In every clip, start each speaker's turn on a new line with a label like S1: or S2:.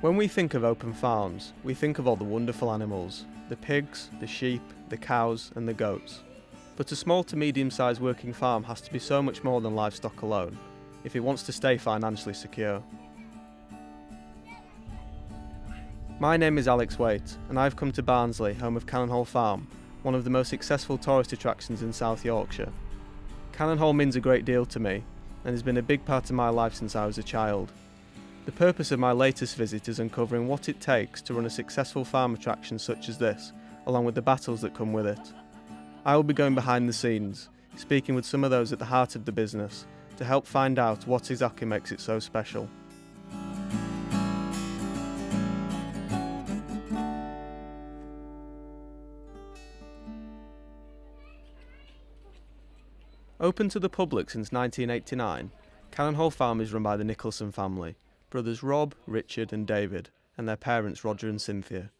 S1: When we think of open farms, we think of all the wonderful animals the pigs, the sheep, the cows, and the goats. But a small to medium sized working farm has to be so much more than livestock alone if it wants to stay financially secure. My name is Alex Waite, and I've come to Barnsley, home of Cannon Hall Farm, one of the most successful tourist attractions in South Yorkshire. Cannon Hall means a great deal to me, and has been a big part of my life since I was a child. The purpose of my latest visit is uncovering what it takes to run a successful farm attraction such as this, along with the battles that come with it. I will be going behind the scenes, speaking with some of those at the heart of the business, to help find out what exactly makes it so special. Open to the public since 1989, Cannon Hall Farm is run by the Nicholson family, brothers Rob, Richard, and David, and their parents Roger and Cynthia.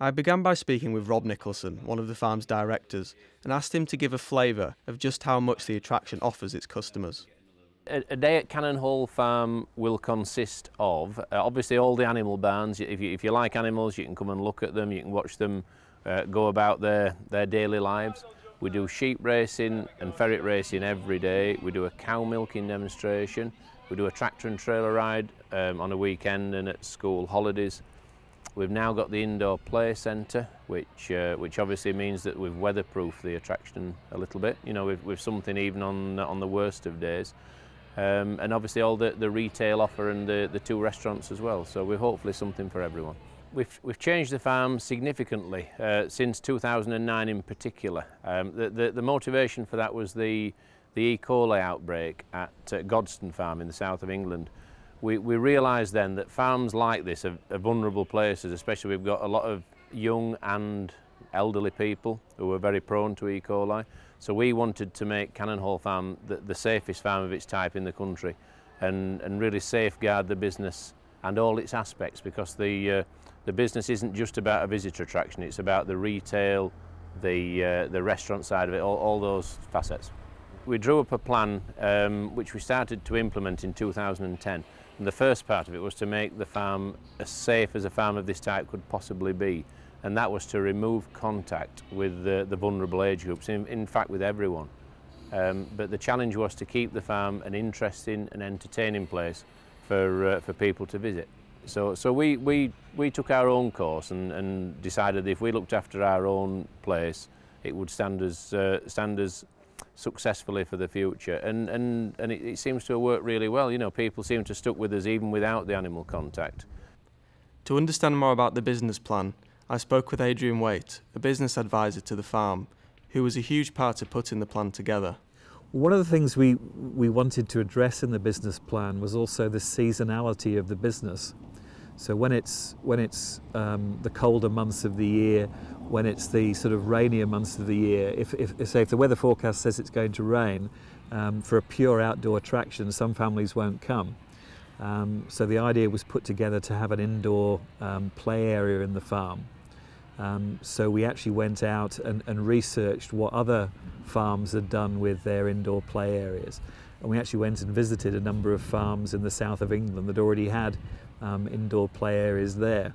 S1: I began by speaking with Rob Nicholson, one of the farm's directors, and asked him to give a flavour of just how much the attraction offers its customers.
S2: A, day at Cannon Hall Farm will consist of, uh, obviously all the animal barns, if you, if you like animals you can come and look at them, you can watch them uh, go about their, their daily lives. We do sheep racing and ferret racing every day. We do a cow milking demonstration. We do a tractor and trailer ride um, on a weekend and at school holidays. We've now got the indoor play centre, which uh, which obviously means that we've weatherproofed the attraction a little bit. You know, with, with something even on on the worst of days. Um, and obviously all the, the retail offer and the, the two restaurants as well. So we're hopefully something for everyone. We've, we've changed the farm significantly uh, since 2009 in particular. Um, the, the, the, motivation for that was the, the E. coli outbreak at uh, Godstone Farm in the south of England. We, we realised then that farms like this are, are vulnerable places, especially we've got a lot of young and elderly people who are very prone to E. coli. So we wanted to make Cannon Hall Farm the, the safest farm of its type in the country and, and really safeguard the business and all its aspects because the, uh, the business isn't just about a visitor attraction, it's about the retail, the, uh, the restaurant side of it, all, all those facets. We drew up a plan um, which we started to implement in 2010. And the first part of it was to make the farm as safe as a farm of this type could possibly be. And that was to remove contact with the, the vulnerable age groups, in, in fact with everyone. Um, but the challenge was to keep the farm an interesting and entertaining place for, uh, for people to visit. So, so we, we, we took our own course and, and decided if we looked after our own place, it would stand us, uh, stand us successfully for the future. And, and, and it, it seems to have worked really well. You know, people seem to stuck with us even without the animal contact.
S1: To understand more about the business plan, I spoke with Adrian Waite, a business advisor to the farm, who was a huge part of putting the plan together.
S3: One of the things we, we wanted to address in the business plan was also the seasonality of the business. So when it's when it's um, the colder months of the year, when it's the sort of rainier months of the year, if, if say if the weather forecast says it's going to rain, um, for a pure outdoor attraction, some families won't come. Um, so the idea was put together to have an indoor um, play area in the farm. Um, so we actually went out and, and researched what other farms had done with their indoor play areas. And we actually went and visited a number of farms in the south of England that already had um, indoor play areas there.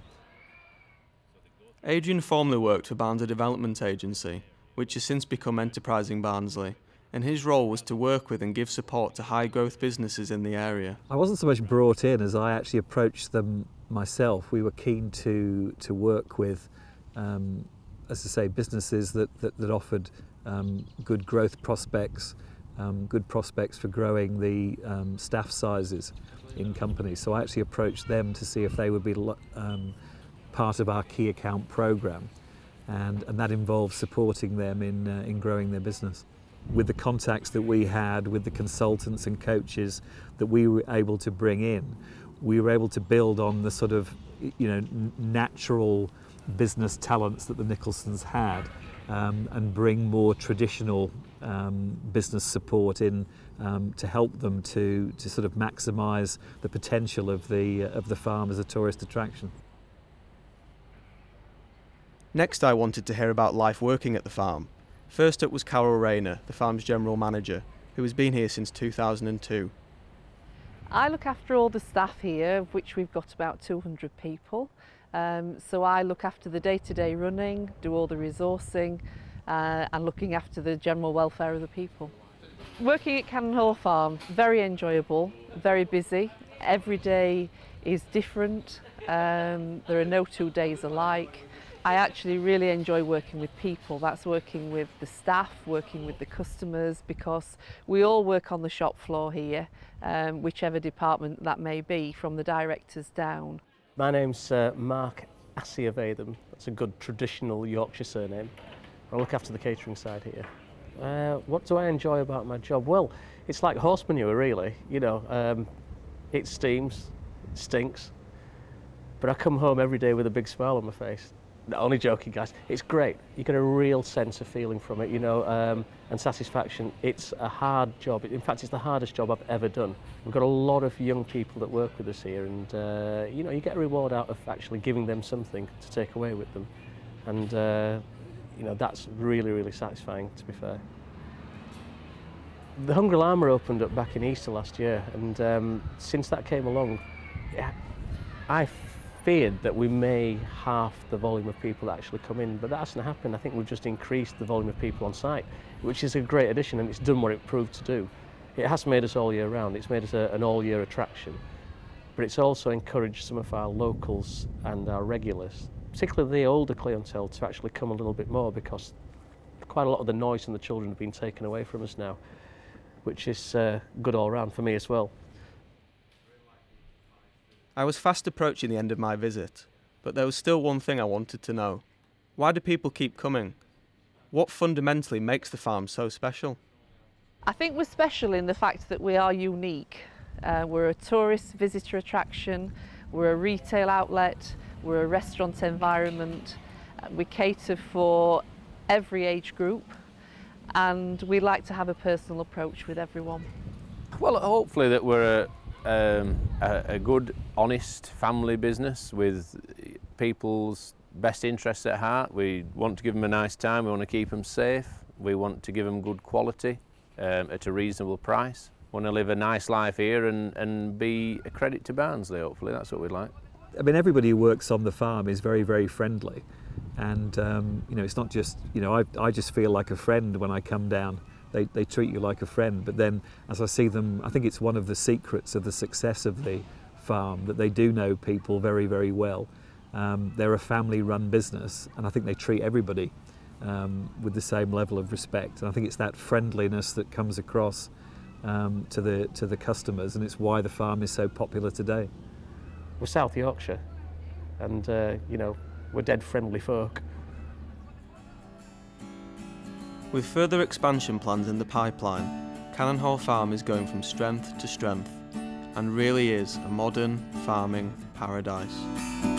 S1: Adrian formerly worked for Barnsley Development Agency, which has since become Enterprising Barnsley, and his role was to work with and give support to high growth businesses in the area.
S3: I wasn't so much brought in as I actually approached them myself. We were keen to, to work with, um, as I say, businesses that, that, that offered um, good growth prospects, um, good prospects for growing the um, staff sizes in companies. So I actually approached them to see if they would be um, part of our key account program, and, and that involves supporting them in, uh, in growing their business. With the contacts that we had, with the consultants and coaches that we were able to bring in, we were able to build on the sort of you know natural business talents that the Nicholsons had um, and bring more traditional um, business support in um, to help them to, to sort of maximise the potential of the, uh, of the farm as a tourist attraction.
S1: Next, I wanted to hear about life working at the farm. First up was Carol Rayner, the farm's general manager, who has been here since 2002.
S4: I look after all the staff here, of which we've got about 200 people. Um, so I look after the day-to-day -day running, do all the resourcing uh, and looking after the general welfare of the people. Working at Cannon Hall Farm, very enjoyable, very busy. Every day is different. Um, there are no two days alike. I actually really enjoy working with people. That's working with the staff, working with the customers, because we all work on the shop floor here, um, whichever department that may be, from the directors down.
S5: My name's uh, Mark Asiavatham. That's a good traditional Yorkshire surname. I look after the catering side here. Uh, what do I enjoy about my job? Well, it's like horse manure, really. You know, um, it steams, it stinks, but I come home every day with a big smile on my face. Only joking, guys. It's great. You get a real sense of feeling from it, you know, um, and satisfaction. It's a hard job. In fact, it's the hardest job I've ever done. We've got a lot of young people that work with us here, and uh, you know, you get a reward out of actually giving them something to take away with them, and uh, you know, that's really, really satisfying. To be fair. The Hungry Llama opened up back in Easter last year, and um, since that came along, yeah, I feared that we may half the volume of people that actually come in, but that hasn't happened. I think we've just increased the volume of people on site, which is a great addition and it's done what it proved to do. It has made us all year round, it's made us a, an all year attraction, but it's also encouraged some of our locals and our regulars, particularly the older clientele, to actually come a little bit more because quite a lot of the noise and the children have been taken away from us now, which is uh, good all round for me as well.
S1: I was fast approaching the end of my visit, but there was still one thing I wanted to know. Why do people keep coming? What fundamentally makes the farm so special?
S4: I think we're special in the fact that we are unique. Uh, we're a tourist visitor attraction, we're a retail outlet, we're a restaurant environment, uh, we cater for every age group and we like to have a personal approach with everyone.
S2: Well, hopefully that we're a, um, a, a good, honest family business with people's best interests at heart. We want to give them a nice time, we want to keep them safe, we want to give them good quality um, at a reasonable price. We want to live a nice life here and, and be a credit to Barnsley, hopefully, that's what we'd like.
S3: I mean, everybody who works on the farm is very, very friendly. And, um, you know, it's not just, you know, I, I just feel like a friend when I come down they, they treat you like a friend. But then, as I see them, I think it's one of the secrets of the success of the farm that they do know people very, very well. Um, they're a family run business, and I think they treat everybody um, with the same level of respect. And I think it's that friendliness that comes across um, to, the, to the customers, and it's why the farm is so popular today.
S5: We're South Yorkshire, and uh, you know, we're dead friendly folk.
S1: With further expansion plans in the pipeline, Cannon Hall Farm is going from strength to strength and really is a modern farming paradise.